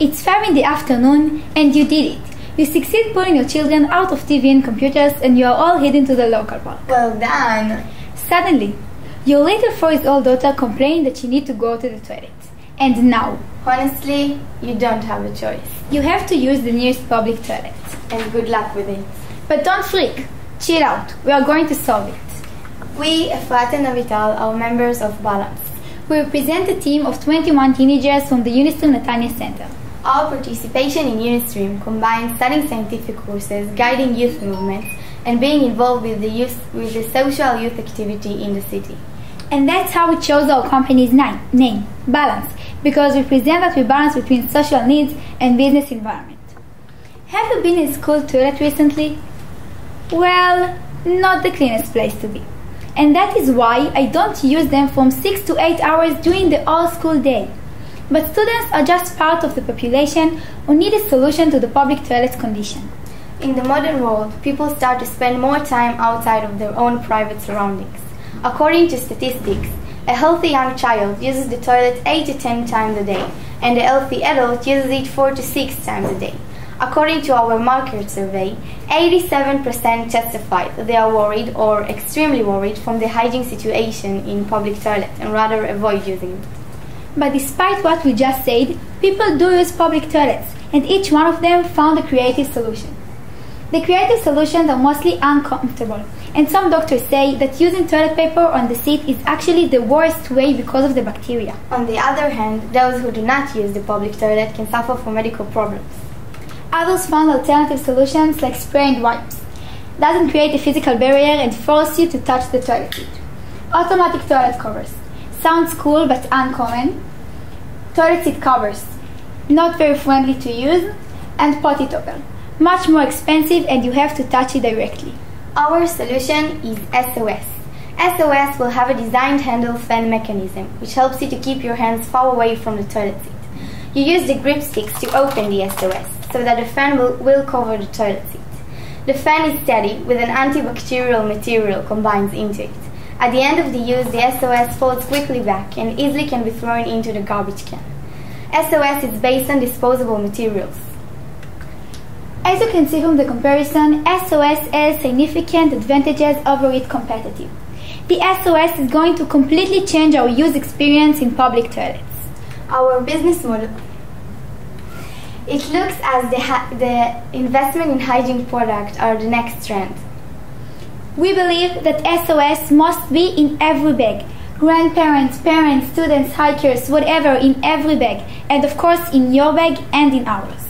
It's 5 in the afternoon and you did it. You succeed pulling your children out of TV and computers and you are all heading to the local park. Well done. Suddenly, your little four-year-old daughter complained that she needs to go to the toilet. And now, Honestly, you don't have a choice. you have to use the nearest public toilet. And good luck with it. But don't freak. Chill out. We are going to solve it. We, Efrat and Avital, are members of Balance. We represent a team of 21 teenagers from the Unistream Netanya Center. Our participation in Unistream combines studying scientific courses, guiding youth movements, and being involved with the youth with the social youth activity in the city. And that's how we chose our company's name, name Balance, because we present that we balance between social needs and business environment. Have you been in school toilet recently? Well, not the cleanest place to be. And that is why I don't use them from 6 to 8 hours during the whole school day. But students are just part of the population who need a solution to the public toilet condition. In the modern world, people start to spend more time outside of their own private surroundings. According to statistics, a healthy young child uses the toilet 8 to 10 times a day, and a healthy adult uses it 4 to 6 times a day. According to our market survey, 87% testified that they are worried or extremely worried from the hygiene situation in public toilets and rather avoid using it. But despite what we just said, people do use public toilets, and each one of them found a creative solution. The creative solutions are mostly uncomfortable, and some doctors say that using toilet paper on the seat is actually the worst way because of the bacteria. On the other hand, those who do not use the public toilet can suffer from medical problems. Others found alternative solutions like spraying wipes. Doesn't create a physical barrier and force you to touch the toilet seat. Automatic toilet covers. Sounds cool but uncommon. Toilet seat covers. Not very friendly to use. And potty topper. Much more expensive and you have to touch it directly. Our solution is SOS. SOS will have a designed handle fan mechanism, which helps you to keep your hands far away from the toilet seat. You use the grip sticks to open the SOS, so that the fan will, will cover the toilet seat. The fan is steady with an antibacterial material combined into it. At the end of the use, the SOS folds quickly back and easily can be thrown into the garbage can. SOS is based on disposable materials. As you can see from the comparison, SOS has significant advantages over its competitive. The SOS is going to completely change our use experience in public toilets. Our business model. It looks as the, the investment in hygiene products are the next trend. We believe that SOS must be in every bag. Grandparents, parents, students, hikers, whatever, in every bag. And of course, in your bag and in ours.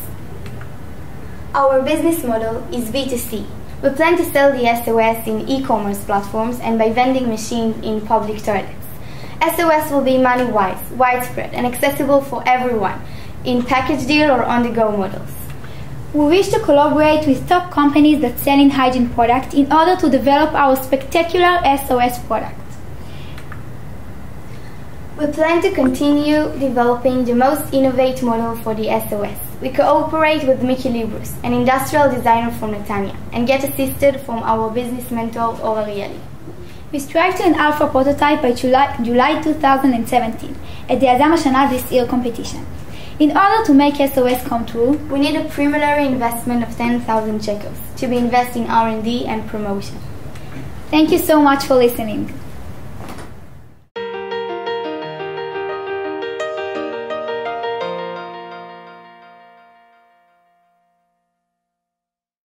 Our business model is B2C. We plan to sell the SOS in e-commerce platforms and by vending machines in public toilets. SOS will be money-wise, widespread, and accessible for everyone in package deal or on-the-go models. We wish to collaborate with top companies that sell in hygiene products in order to develop our spectacular SOS product. We plan to continue developing the most innovative model for the SOS. We cooperate with Mickey Librus, an industrial designer from Netanya, and get assisted from our business mentor, Ora Rieli. We strive to an alpha prototype by July, July 2017 at the Azam Ashana this year competition. In order to make SOS come true, We need a preliminary investment of 10,000 shekels to be invested in R&D and promotion. thank you so much for listening.